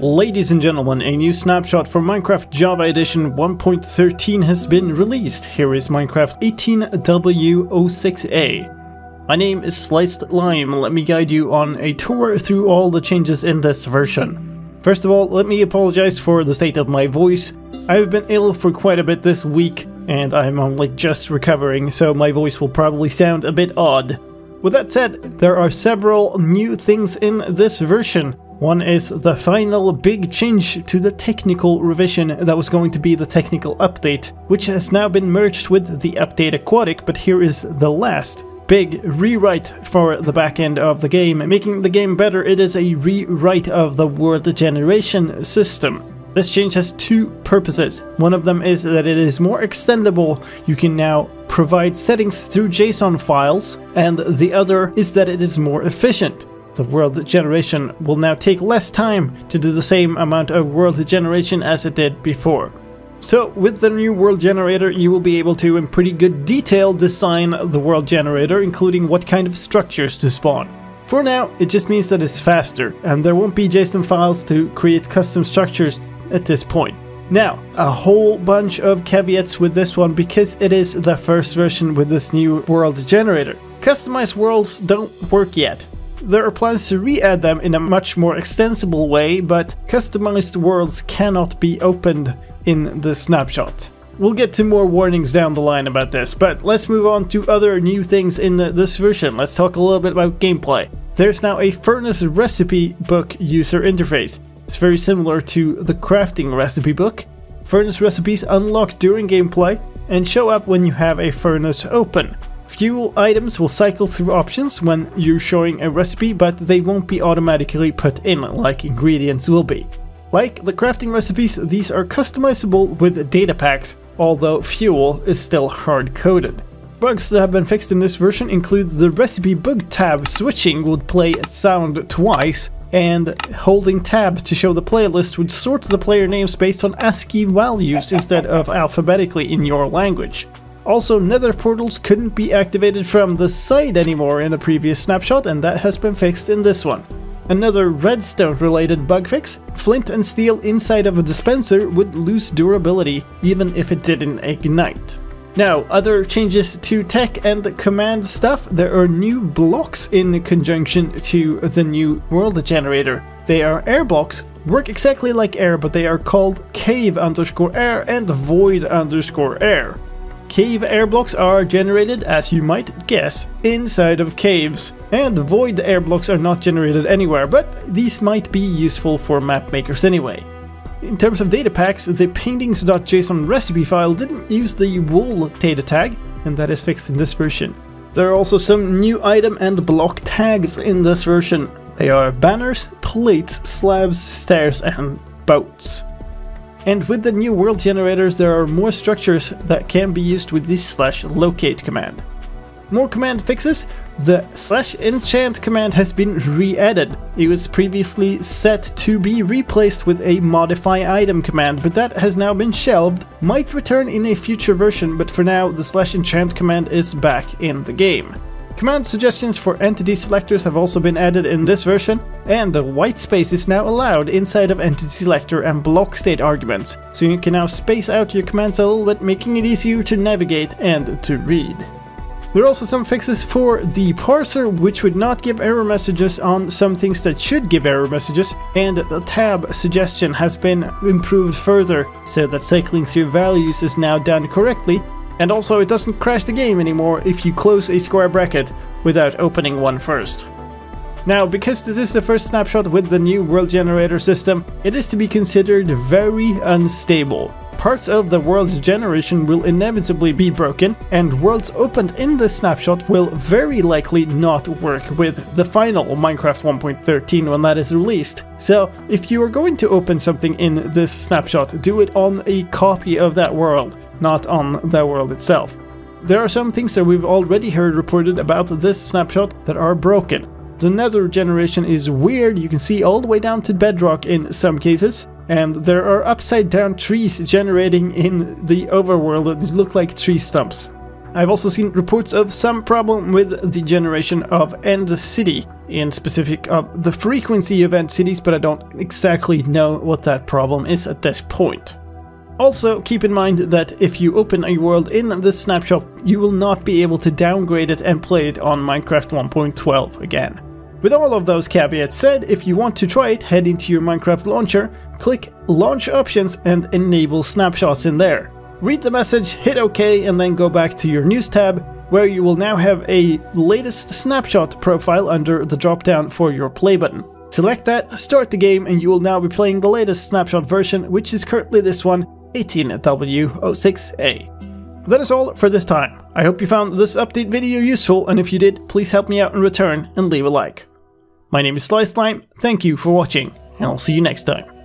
Ladies and gentlemen, a new snapshot for Minecraft Java Edition 1.13 has been released. Here is Minecraft 18W06A. My name is slicedlime, let me guide you on a tour through all the changes in this version. First of all, let me apologize for the state of my voice. I've been ill for quite a bit this week, and I'm only just recovering, so my voice will probably sound a bit odd. With that said, there are several new things in this version. One is the final big change to the technical revision that was going to be the technical update, which has now been merged with the update aquatic, but here is the last big rewrite for the back end of the game. Making the game better, it is a rewrite of the world generation system. This change has two purposes. One of them is that it is more extendable. You can now provide settings through JSON files, and the other is that it is more efficient. The world generation will now take less time to do the same amount of world generation as it did before. So with the new world generator you will be able to in pretty good detail design the world generator including what kind of structures to spawn. For now it just means that it's faster and there won't be JSON files to create custom structures at this point. Now, a whole bunch of caveats with this one because it is the first version with this new world generator. Customized worlds don't work yet, there are plans to re-add them in a much more extensible way, but customized worlds cannot be opened in the snapshot. We'll get to more warnings down the line about this, but let's move on to other new things in this version. Let's talk a little bit about gameplay. There's now a furnace recipe book user interface. It's very similar to the crafting recipe book. Furnace recipes unlock during gameplay and show up when you have a furnace open. Fuel items will cycle through options when you're showing a recipe, but they won't be automatically put in like ingredients will be. Like the crafting recipes, these are customizable with data packs, although fuel is still hard-coded. Bugs that have been fixed in this version include the recipe book tab switching would play sound twice, and holding tab to show the playlist would sort the player names based on ASCII values instead of alphabetically in your language. Also, nether portals couldn't be activated from the side anymore in a previous snapshot, and that has been fixed in this one. Another redstone related bug fix, flint and steel inside of a dispenser would lose durability even if it didn't ignite. Now, other changes to tech and command stuff, there are new blocks in conjunction to the new world generator. They are air blocks, work exactly like air, but they are called cave underscore air and void underscore air. Cave air blocks are generated, as you might guess, inside of caves. And void air blocks are not generated anywhere, but these might be useful for map makers anyway. In terms of data packs, the paintings.json recipe file didn't use the wool data tag, and that is fixed in this version. There are also some new item and block tags in this version. They are banners, plates, slabs, stairs, and boats. And with the new world generators there are more structures that can be used with this slash locate command. More command fixes, the slash enchant command has been re-added. It was previously set to be replaced with a modify item command, but that has now been shelved, might return in a future version, but for now the slash enchant command is back in the game. Command suggestions for entity selectors have also been added in this version, and the white space is now allowed inside of entity selector and block state arguments, so you can now space out your commands a little bit, making it easier to navigate and to read. There are also some fixes for the parser which would not give error messages on some things that should give error messages, and the tab suggestion has been improved further so that cycling through values is now done correctly and also it doesn't crash the game anymore if you close a square bracket without opening one first. Now, because this is the first snapshot with the new world generator system, it is to be considered very unstable. Parts of the world's generation will inevitably be broken, and worlds opened in this snapshot will very likely not work with the final Minecraft 1.13 when that is released. So, if you are going to open something in this snapshot, do it on a copy of that world not on the world itself. There are some things that we've already heard reported about this snapshot that are broken. The nether generation is weird, you can see all the way down to bedrock in some cases, and there are upside down trees generating in the overworld that look like tree stumps. I've also seen reports of some problem with the generation of end city, in specific of the frequency of end cities, but I don't exactly know what that problem is at this point. Also, keep in mind that if you open a world in this snapshot, you will not be able to downgrade it and play it on Minecraft 1.12 again. With all of those caveats said, if you want to try it, head into your Minecraft launcher, click Launch Options and enable snapshots in there. Read the message, hit OK, and then go back to your News tab, where you will now have a latest snapshot profile under the drop-down for your play button. Select that, start the game, and you will now be playing the latest snapshot version, which is currently this one, 18W06A. That is all for this time. I hope you found this update video useful, and if you did, please help me out in return and leave a like. My name is slicedlime, thank you for watching, and I'll see you next time.